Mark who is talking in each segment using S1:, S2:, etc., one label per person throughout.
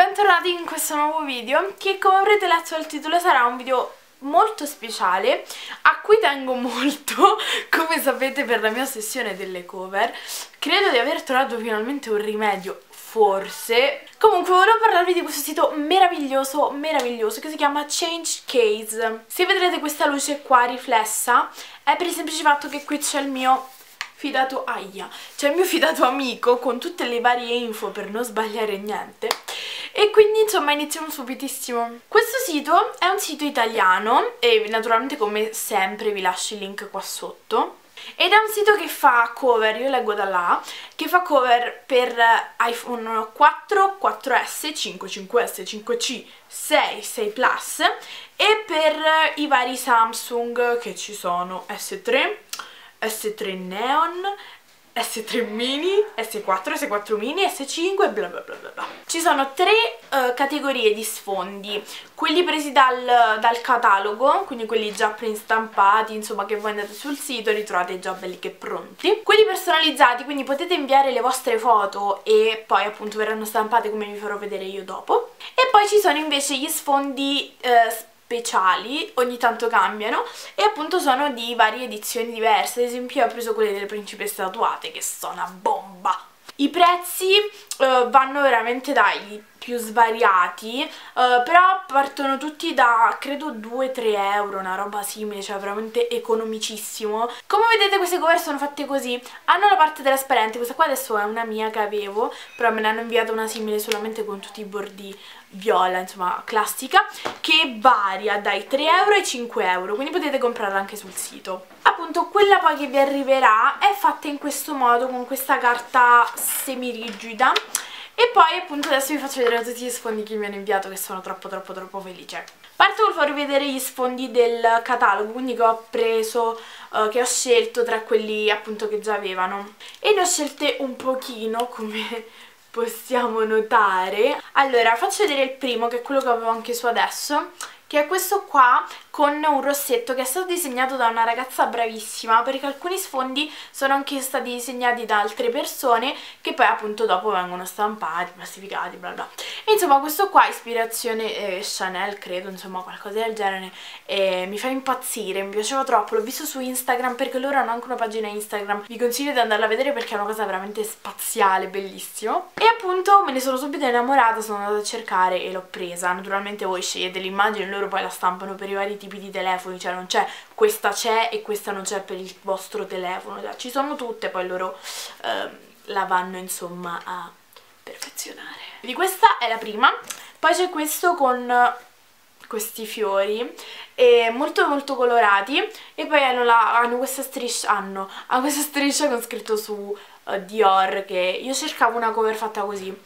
S1: bentornati in questo nuovo video che come avrete letto dal titolo sarà un video molto speciale a cui tengo molto come sapete per la mia ossessione delle cover. Credo di aver trovato finalmente un rimedio forse. Comunque volevo parlarvi di questo sito meraviglioso meraviglioso che si chiama Change Case. Se vedrete questa luce qua riflessa è per il semplice fatto che qui c'è il mio fidato aia, cioè il mio fidato amico con tutte le varie info per non sbagliare niente e quindi insomma iniziamo subitissimo. Questo sito è un sito italiano e naturalmente come sempre vi lascio il link qua sotto. Ed è un sito che fa cover, io leggo da là, che fa cover per iPhone 4, 4S, 5, 5S, 5C, 6, 6 Plus e per i vari Samsung che ci sono S3, S3 Neon, S3 mini, S4, S4 mini, S5 e bla bla bla bla. Ci sono tre uh, categorie di sfondi, quelli presi dal, dal, catalogo, quindi quelli già preinstampati, insomma che voi andate sul sito li trovate già belli che pronti. Quelli personalizzati, quindi potete inviare le vostre foto e poi appunto verranno stampate come vi farò vedere io dopo. E poi ci sono invece gli sfondi uh, speciali, ogni tanto cambiano e appunto sono di varie edizioni diverse, ad esempio ho preso quelle delle principesse tatuate che sono una bomba! I prezzi uh, vanno veramente dai più svariati, uh, però partono tutti da credo 2-3 euro, una roba simile, cioè veramente economicissimo. Come vedete queste cover sono fatte così, hanno la parte trasparente, questa qua adesso è una mia che avevo, però me ne hanno inviata una simile solamente con tutti i bordi viola, insomma classica, che varia dai 3 euro ai 5 euro, quindi potete comprarla anche sul sito. Appunto quella poi che vi arriverà è fatta in questo modo, con questa carta semirigida, e poi appunto adesso vi faccio vedere tutti gli sfondi che mi hanno inviato che sono troppo troppo troppo felice. Parto col farvi vedere gli sfondi del catalogo, quindi che ho preso, uh, che ho scelto tra quelli appunto che già avevano. E ne ho scelte un pochino come possiamo notare. Allora faccio vedere il primo che è quello che avevo anche su adesso che è questo qua con un rossetto che è stato disegnato da una ragazza bravissima perché alcuni sfondi sono anche stati disegnati da altre persone che poi appunto dopo vengono stampati, plastificati, bla bla. Insomma questo qua ispirazione eh, Chanel credo, insomma qualcosa del genere e mi fa impazzire, mi piaceva troppo, l'ho visto su Instagram perché loro hanno anche una pagina Instagram, vi consiglio di andarla a vedere perché è una cosa veramente spaziale, bellissimo. E appunto me ne sono subito innamorata, sono andata a cercare e l'ho presa, naturalmente voi scegliete l'immagine, loro poi la stampano per i vari tipi di telefoni, cioè non c'è questa c'è e questa non c'è per il vostro telefono, cioè, ci sono tutte, poi loro eh, la vanno insomma a perfezionare. Di questa è la prima, poi c'è questo con questi fiori molto molto colorati. E poi hanno, la, hanno questa striscia hanno, hanno questa striscia con scritto su uh, Dior che io cercavo una cover fatta così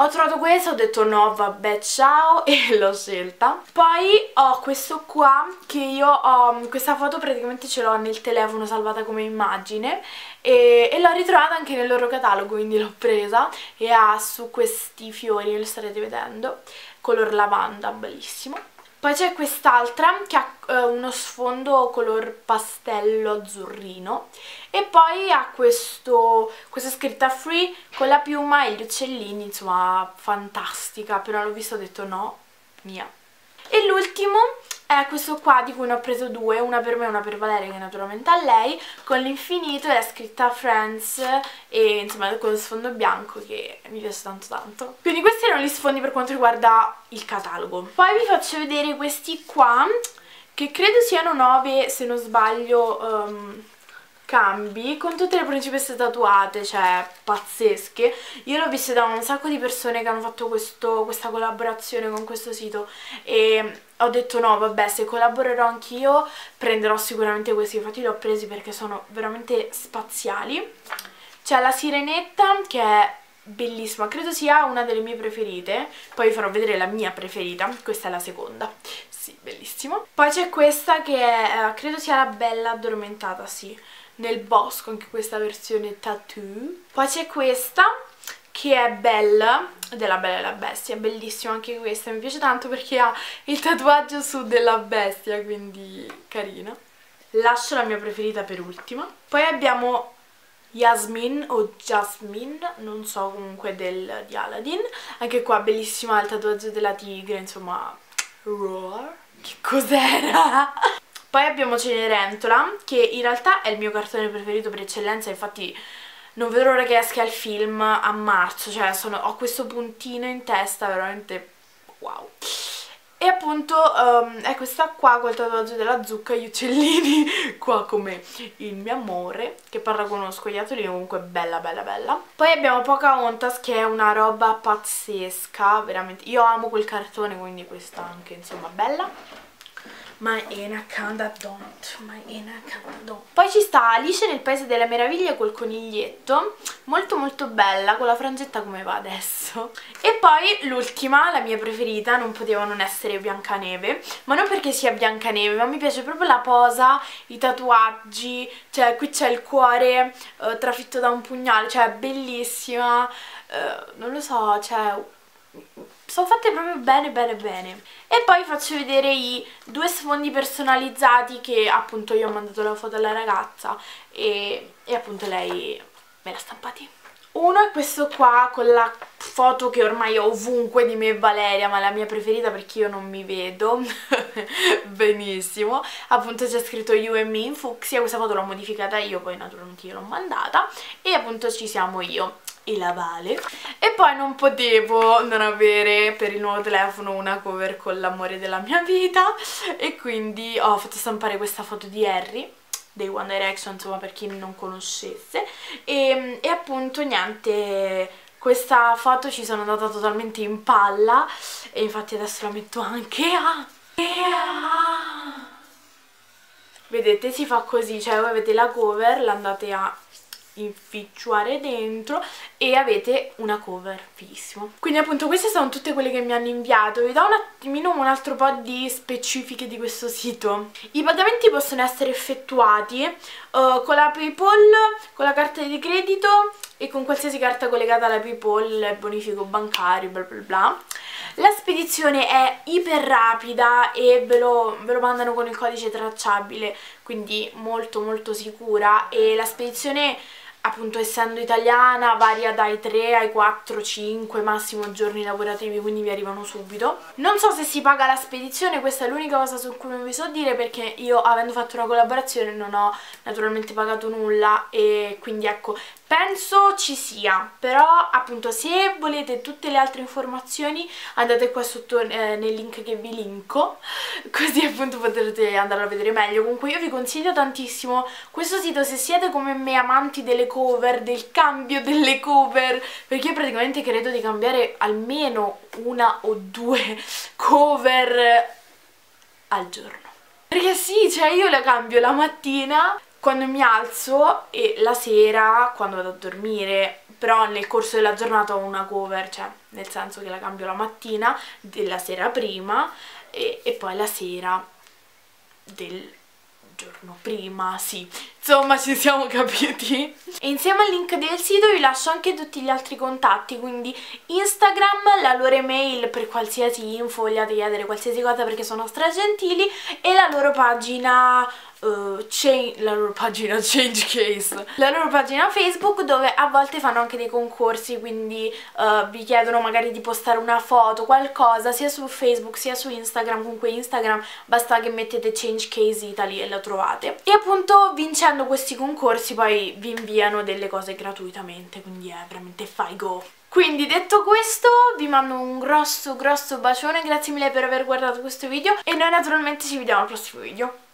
S1: ho trovato questa, ho detto no vabbè ciao e l'ho scelta. Poi ho questo qua che io ho questa foto praticamente ce l'ho nel telefono salvata come immagine e, e l'ho ritrovata anche nel loro catalogo quindi l'ho presa e ha su questi fiori, lo starete vedendo color lavanda, bellissimo poi c'è quest'altra che ha eh, uno sfondo color pastello azzurrino e poi ha questo, questa scritta free con la piuma e gli uccellini, insomma fantastica, appena l'ho visto ho detto no, mia. E l'ultimo è questo qua di cui ne ho preso due, una per me e una per Valeria che naturalmente a lei, con l'infinito e la scritta Friends e insomma con lo sfondo bianco che mi piace tanto tanto. Quindi questi erano gli sfondi per quanto riguarda il catalogo. Poi vi faccio vedere questi qua che credo siano 9 se non sbaglio um, cambi con tutte le principesse tatuate, cioè pazzesche. Io l'ho viste da un sacco di persone che hanno fatto questo, questa collaborazione con questo sito e ho detto no vabbè se collaborerò anch'io prenderò sicuramente questi, infatti li ho presi perché sono veramente spaziali. C'è la sirenetta che è bellissima, credo sia una delle mie preferite, poi vi farò vedere la mia preferita, questa è la seconda, sì, bellissimo. Poi c'è questa che è, eh, credo sia la bella addormentata, sì, nel bosco, anche questa versione tattoo. Poi c'è questa che è Bella, della Bella e la Bestia, bellissima anche questa, mi piace tanto perché ha il tatuaggio su della bestia, quindi carina. Lascio la mia preferita per ultima. Poi abbiamo Yasmin o Jasmine, non so comunque del, di Aladdin. Anche qua bellissima il tatuaggio della tigre, insomma, roar. Che cos'era? Poi abbiamo Cenerentola, che in realtà è il mio cartone preferito per eccellenza, infatti non vedo l'ora che esca il film a marzo, cioè sono, ho questo puntino in testa veramente wow. E appunto um, è questa qua col tatuaggio della zucca, gli uccellini, qua come il mio amore, che parla con uno scoiattolino, comunque bella bella bella. Poi abbiamo Pocahontas che è una roba pazzesca, veramente, io amo quel cartone, quindi questa anche insomma bella. My Anaconda don't, my Anaconda don't. Poi ci sta Alice nel Paese delle Meraviglie col coniglietto, molto molto bella, con la frangetta come va adesso. E poi l'ultima, la mia preferita, non poteva non essere Biancaneve, ma non perché sia Biancaneve, ma mi piace proprio la posa, i tatuaggi, cioè qui c'è il cuore eh, trafitto da un pugnale, cioè bellissima, eh, non lo so, cioè sono fatte proprio bene bene bene. E poi faccio vedere i due sfondi personalizzati che appunto io ho mandato la foto alla ragazza e, e appunto lei me l'ha stampati. Uno è questo qua con la foto che ormai ho ovunque di me e Valeria, ma la mia preferita perché io non mi vedo. Benissimo. Appunto c'è scritto you and me in fucsia, questa foto l'ho modificata io, poi naturalmente io l'ho mandata. E appunto ci siamo io e la Vale. E poi non potevo non avere per il nuovo telefono una cover con l'amore della mia vita. E quindi ho fatto stampare questa foto di Harry dei One Direction insomma per chi non conoscesse. E, e appunto niente questa foto ci sono andata totalmente in palla. E infatti adesso la metto anche a... Vedete si fa così, cioè voi avete la cover, l'andate a inficciare dentro e avete una cover fighissimo. Quindi appunto queste sono tutte quelle che mi hanno inviato. Vi do un attimino un altro po' di specifiche di questo sito. I pagamenti possono essere effettuati uh, con la Paypal, con la carta di credito e con qualsiasi carta collegata alla Paypal, bonifico bancario bla bla bla. La spedizione è iper rapida e ve lo, ve lo, mandano con il codice tracciabile, quindi molto molto sicura. E la spedizione appunto essendo italiana varia dai 3 ai 4, 5 massimo giorni lavorativi quindi vi arrivano subito. Non so se si paga la spedizione questa è l'unica cosa su cui non vi so dire perché io avendo fatto una collaborazione non ho naturalmente pagato nulla e quindi ecco penso ci sia. Però appunto se volete tutte le altre informazioni andate qua sotto eh, nel link che vi linko così appunto potrete andare a vedere meglio. Comunque io vi consiglio tantissimo questo sito se siete come me amanti delle cover del cambio delle cover perché io praticamente credo di cambiare almeno una o due cover al giorno. Perché sì, cioè io la cambio la mattina quando mi alzo e la sera quando vado a dormire. Però nel corso della giornata ho una cover cioè nel senso che la cambio la mattina della sera prima e, e poi la sera del giorno prima, sì, insomma ci siamo capiti. E insieme al link del sito vi lascio anche tutti gli altri contatti, quindi Instagram, la loro email per qualsiasi info, vogliate chiedere qualsiasi cosa perché sono stragentili e la loro pagina Uh, la loro pagina Change Case. La loro pagina Facebook dove a volte fanno anche dei concorsi quindi uh, vi chiedono magari di postare una foto qualcosa sia su Facebook sia su Instagram. Comunque Instagram basta che mettete Change Case Italy e la trovate. E appunto vincendo questi concorsi poi vi inviano delle cose gratuitamente quindi è veramente fai go quindi detto questo vi mando un grosso grosso bacione. Grazie mille per aver guardato questo video e noi naturalmente ci vediamo al prossimo video